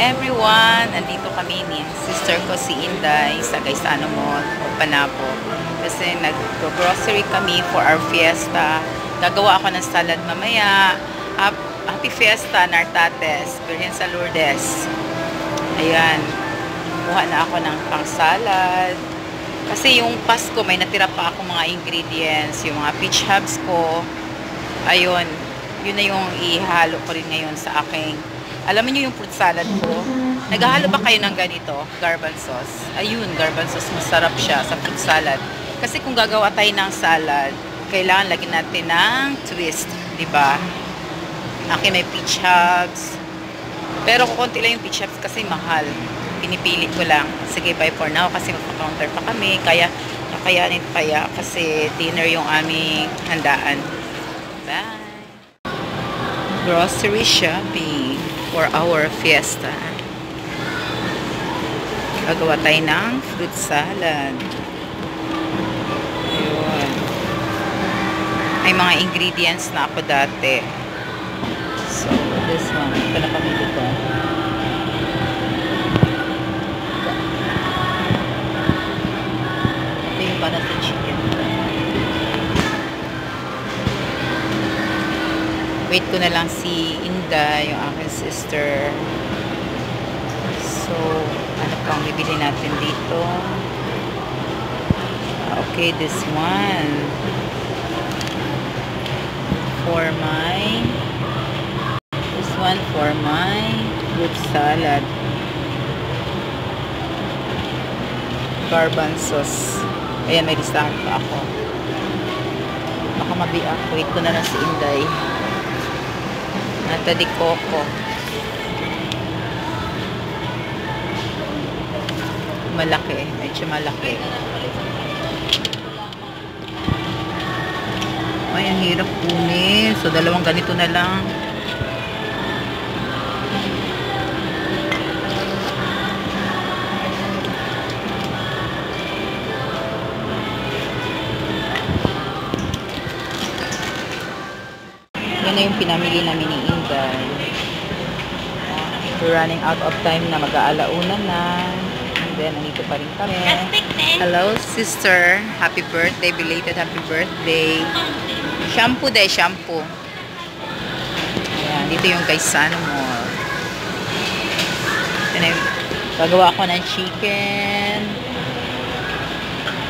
everyone! Nandito kami ni sister ko si Inday sa Gaisano Mall Panapo. Kasi nag-grocery kami for our fiesta. Gagawa ako ng salad mamaya. Hap- Happy Fiesta, Nartates, Virgen sa Lourdes. Ayan. Kuha na ako ng pang salad. Kasi yung Pasko, may natira pa ako mga ingredients. Yung mga peach hubs ko. Ayun. Yun na yung ihalo ko rin ngayon sa aking alam niyo yung fruit salad ko? Naghahalo ba kayo ng ganito? Garban sauce. Ayun, garban sauce. Masarap siya sa fruit salad. Kasi kung gagawa tayo ng salad, kailangan lagyan natin ng twist. di ba? Akin may peach hubs. Pero kukunti lang yung peach hubs kasi mahal. Pinipili ko lang. Sige, bye for now kasi magpa-counter pa kami. Kaya, kakayanin kaya kasi dinner yung aming handaan. Bye! Grocery shopping for our fiesta. Gagawa tayo ng fruit salad. Ayun. May mga ingredients na ako dati. So, this one. Ito na kami dito. Wait ko na lang si Inda, yung aking sister. So, ano pang bibili natin dito? Okay, this one. For my this one for my fruit salad. Garbanzos. Ayan, may listahan pa ako. Baka mabiak. Wait ko na lang si Inday. Nata di Coco. Malaki. Medyo malaki. Ay, ang hirap kunin. So, dalawang ganito na lang. Yan na yung pinamili namin ni Inday. We're running out of time na mag-aalauna na. And then, andito pa rin kami. Hello, sister. Happy birthday. Belated happy birthday. Shampoo day, shampoo. Ayan, dito yung Gaisano Mall. Yan na yung, gagawa ako ng chicken.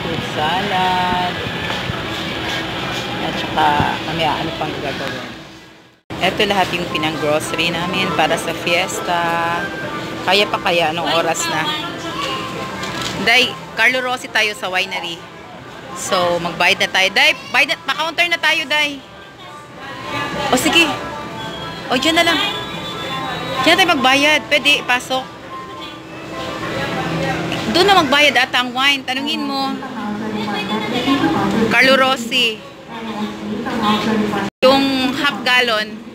Fruit salad. At saka, mamaya, ano pang gagawin. Ito lahat yung pinang-grocery namin para sa fiesta. Kaya pa kaya anong oras na? Day, Carlo Rossi tayo sa winery. So, magbayad na tayo. Day, bayad na, pa-counter na tayo, Day. O, sige. O, dyan na lang. Dyan tayo magbayad. Pwede, pasok. Doon na magbayad ata ang wine. Tanungin mo. Carlo Rossi. Yung half gallon.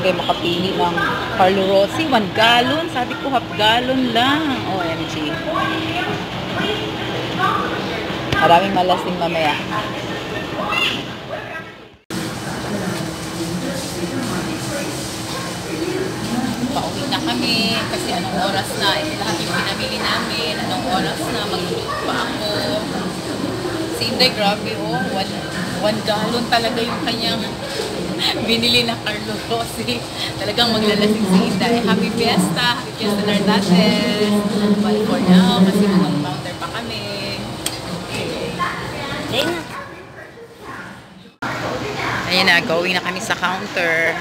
Hindi makapili ng Carlo Rossi. One gallon. Sabi ko half gallon lang. OMG. Maraming malasing mamaya. Pauwi na kami kasi anong oras na. Ito lahat yung pinamili namin. Anong oras na. Magluluto pa ako. Si grabe oh. One, one gallon talaga yung kanyang binili na Carlo Rossi. Talagang maglalasing si Inday. Happy Fiesta! Happy Fiesta Nardates! But for now, kasi mag-counter pa kami. Okay. Ayun na, going na kami sa counter.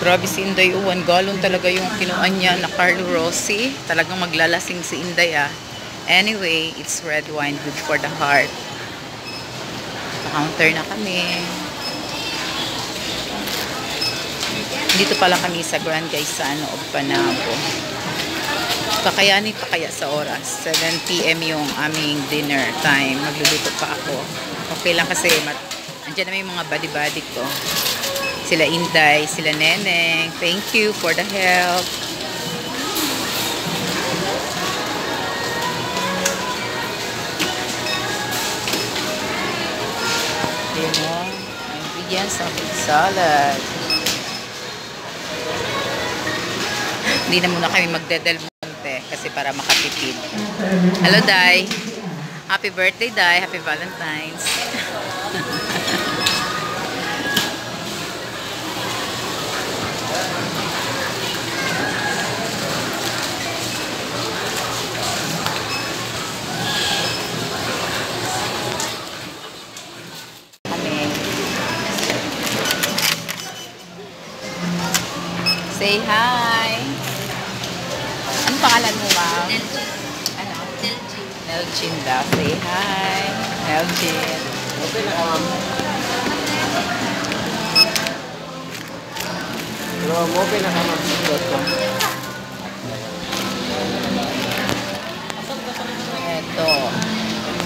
Grabe si Inday, oh, one gallon talaga yung kinuan niya na Carlo Rossi. Talagang maglalasing si Inday, ah. Anyway, it's red wine, good for the heart. Sa-counter na kami. Dito pala kami sa Grand Gaisano of Panabo. Kakayanin pa kaya sa oras. 7pm yung aming dinner time. Magluluto pa ako. Okay lang kasi mat andyan na yung mga body-body ko. Sila Inday, sila Neneng. Thank you for the help. Ayun o. yan sa aking salad. Hindi na muna kami magdedel monte kasi para makatipid. Hello, Day. Happy birthday, Day. Happy Valentine's. Nelchin daw. Say hi. Ma'am. Okay na ka, ma'am. Welcome. Eto.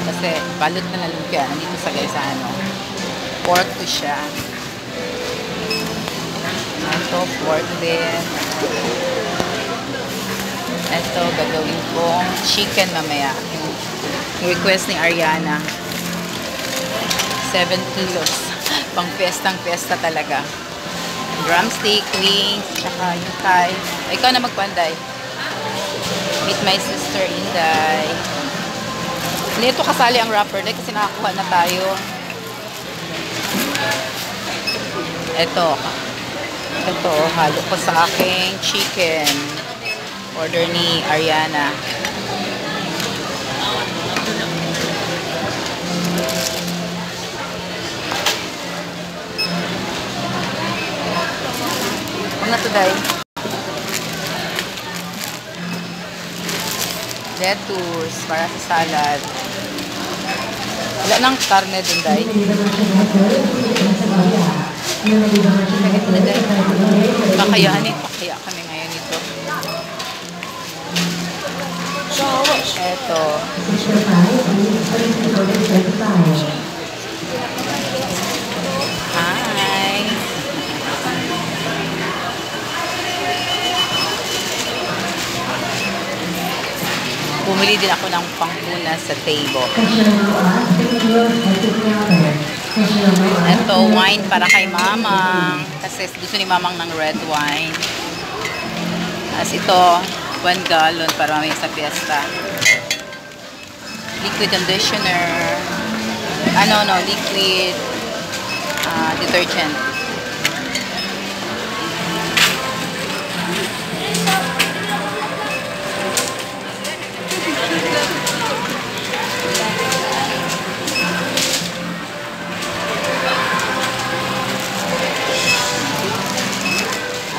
Kasi balot na nalumpia. Nandito sa Gaisano. Pork to siya. Ito, pork din. Ito, gagawin kong chicken mamaya. Request ni Ariana. 7 kilos. Pang pestang-pesta talaga. Drumstick, wings, tsaka yung thigh. Ikaw na magpanday. Meet my sister Inday. Nito kasali ang wrapper dahil kasi nakakuha na tayo. Ito. Ito, halo ko sa aking chicken. Order ni Ariana. Ano to, Day? lettuce para sa salad. Wala nang karne dun, Day. Kakayanin, pakaya kami ngayon ito. Eto. Hi. Bumili din ako ng pangpuna sa table. Ito, wine para kay mamang. Kasi gusto ni mamang ng red wine. As ito, one gallon para mamaya sa fiesta. Liquid conditioner. Ano, no, liquid ah, detergent.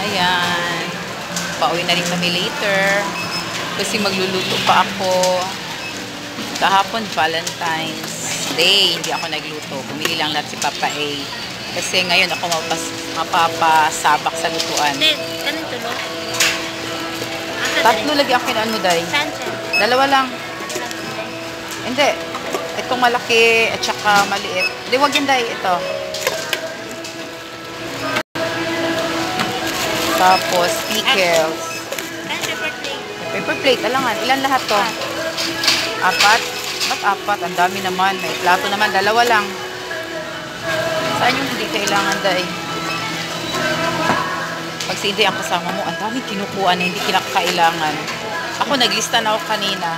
Ayan. Pauwi na rin kami later. Kasi magluluto pa ako. Kahapon, Valentine's Day. Hindi ako nagluto. Bumili lang lahat si Papa A. Kasi ngayon ako mapas, mapapasabak sa lutuan. Hindi, ganito no? Tatlo lagi ang kinaan mo, Day. Siya? Dalawa lang. Hindi. Itong malaki at saka maliit. Hindi, wag yun, Day. Ito. Tapos, pickles. Saan siya birthday? Paper plate, alangan. Ilan lahat to? Apat? Ba't apat? Ang dami naman. May plato naman. Dalawa lang. Saan yung hindi kailangan, Day? Pag si ang kasama mo, ang daming kinukuha na hindi kinakailangan. Ako, naglista na ako kanina.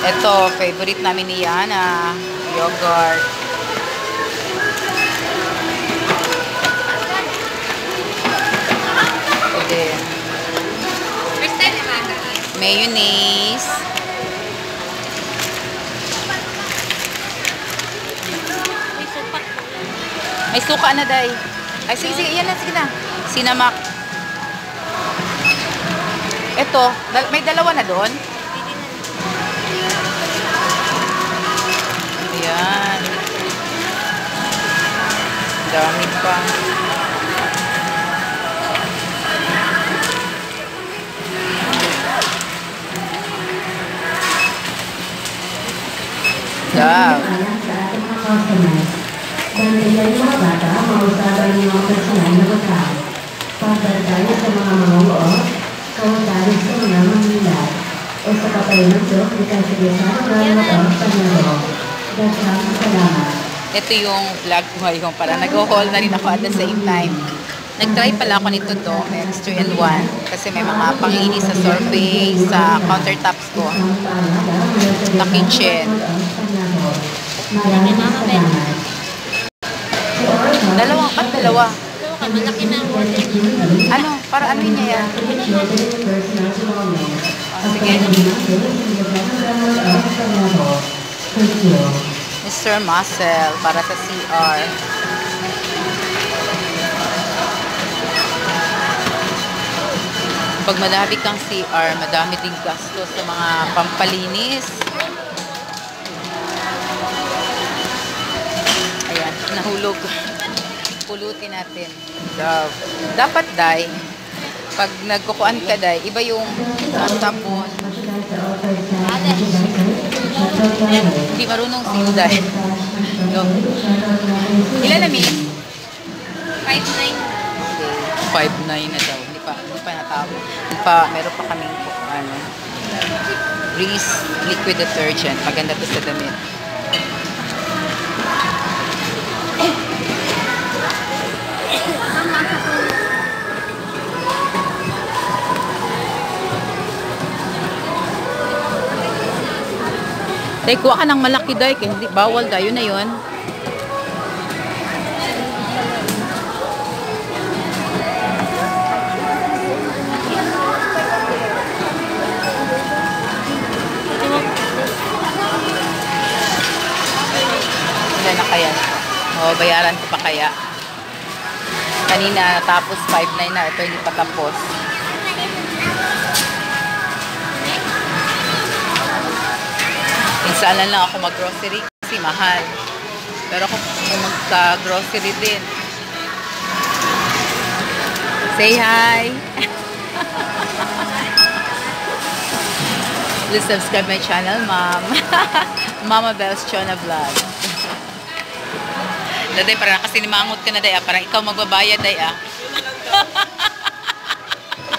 Ito, favorite namin ni Yana. Yogurt. Naman. Mayonnaise. May suka na, Day. Ay, sige, sige. Yan na, sige na. Sinamak. Ito, may dalawa na doon. Ayan. Dami pa. Wow. Sa ating mga bata, mausaban yung mga personal na pagkain. Pagbantayan sa mga mangungoot, kawatarin sa mga mangilat, o sa kapay ng Diyos, ikasigasan ng mga motor sa naro. Daghang salamat. Ito yung vlog ko ngayon. Para nag-haul na rin ako at the same time. Nag-try pala ako nito Domex 3-in-1 kasi may mga panglinis sa surface, sa countertops ko, sa kitchen. Malaki mama, Ben. Dalawa, ba't dalawa? Ka, malaki na ang order. Ano? Para ano niya yan? Oh, sige. Mr. Muscle para sa CR. Pag madami kang CR, madami ding gasto sa mga pampalinis. Ayan, nahulog. Pulutin natin. Love. Dapat, Day, pag nagkukuan ka, Day, iba yung ang tapon. Hindi marunong si Day. No. Ilan na, Miss? 5'9". 5'9 na daw. Hindi pa, hindi pa natapos. Hindi pa, meron pa kaming ano, Breeze liquid detergent. Maganda to sa damit. Tay, kuha ka ng malaki, day. Kaya hindi, bawal, day. Yun na yun. Ilan na kaya? O, bayaran ko pa kaya? Kanina, tapos 5.9 na. Ito hindi pa tapos. Minsan lang ako mag-grocery kasi mahal. Pero kung kung magka-grocery din. Say hi! Please subscribe my channel, ma'am. Mama Bells Chona Vlog. Daday, parang kasi nimangot ka na, day, ah. Parang ikaw magbabayad, day, ah.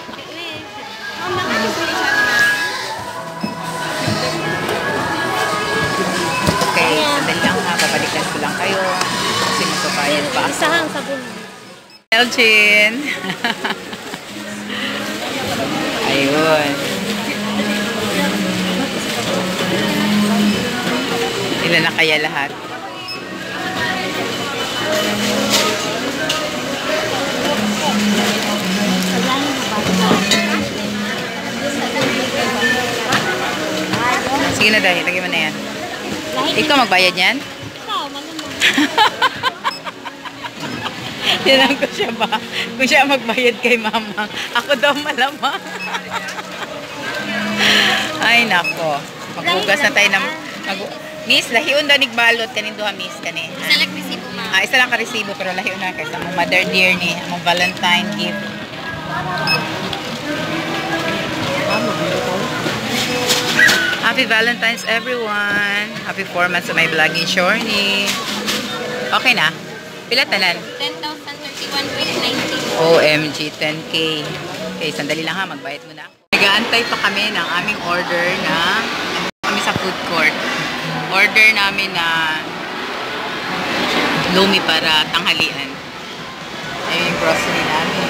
Okay, kayo. Kasi magbabayad pa. Isahang sabon. Elgin. Ayun. Ilan na kaya lahat? Sige na dahil, lagay mo na yan. Ikaw magbayad yan? Tinanong ko siya ba? Kung siya magbayad kay mama. Ako daw malamang. Ay, nako. Maghugas na tayo ng... Mag miss, lahiyon daw nigbalot. Kanin duha, miss. Kani. Isa lang resibo, ma. Ah, isa lang ka-resibo, pero lahiyon na kaysa mong mother dear ni. Mong Valentine gift. Happy Valentine's, everyone. Happy 4 months of my vlogging journey. Okay na. Pila tanan? 10,031.90. OMG, 10K. Okay, sandali lang ha, magbayad muna. Nagaantay pa kami ng aming order na kami sa food court. Order namin na lumi para tanghalian. Ayun yung grocery namin.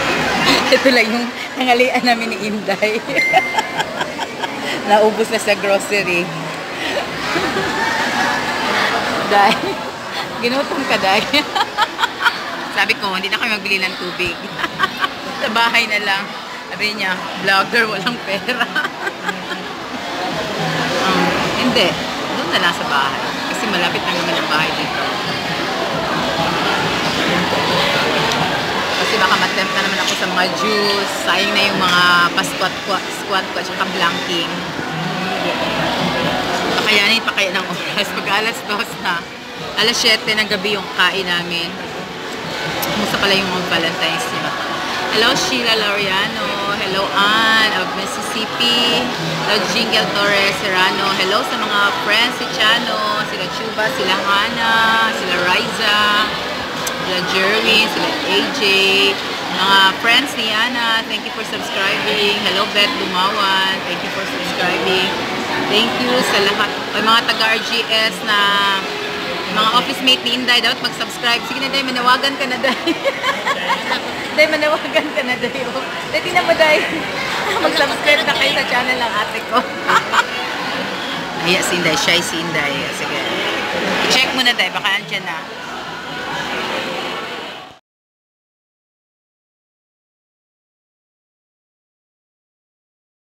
Ito lang yung tanghalian namin ni Inday. Naubos na sa grocery. Day, ginutom ka, Day. Sabi ko, hindi na kami magbili ng tubig. sa bahay na lang. Sabi niya, vlogger, walang pera. um, hindi. Doon na lang sa bahay. Kasi malapit lang naman ang bahay dito. Kasi baka matempt na naman ako sa mga juice. Sayang na yung mga pa-squat ko, at saka blanking. Pakayanin pa kaya ng oras. Pag alas 2 na, alas 7 ng gabi yung kain namin. Kumusta pala yung mga Valentine's niya? Hello, Sheila Laureano. Hello, Ann of Mississippi. Hello, Jingle Torres Serrano. Hello sa mga friends si Chano, sila Chuba, sila Hana, sila Riza, sila Jerwin, sila AJ. Mga friends ni Ana, thank you for subscribing. Hello, Beth Lumawan. Thank you for subscribing. Thank you sa lahat. May mga taga-RGS na Mga office mate ni Inday, dapat mag-subscribe. Sige na, Day, manawagan ka na, Day. Day, manawagan ka na, Day. Oh. Day, tingnan mo, Day. mag-subscribe na kayo sa channel ng ate ko. Ayan si Inday, shy si Inday. Sige. I-check mo na, Day. Baka andyan na.